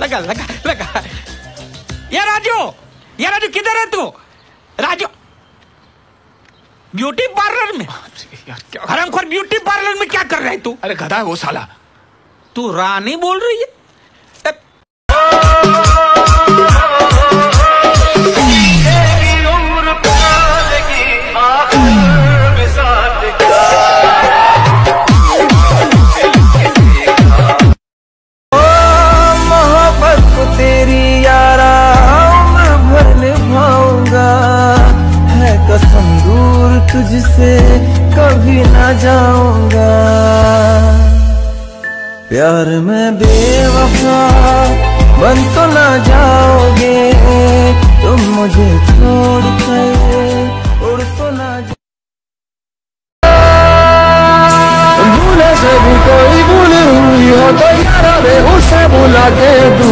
लगा लगा लगा। ये राजू ये राजू किधर है तू? राजू ब्यूटी पार्लर में? यार क्या ब्यूटी पार्लर में क्या कर रहा है तू? अरे गधा है वो साला। तू रानी बोल रही है? तुझसे कभी ना जाऊँगा। प्यार में बेवफा बन तो ना जाओगे, तुम मुझे छोड़ कर उड़ तो ना भूले से कोई भूल हुई हो तो यारा रे बुला के दू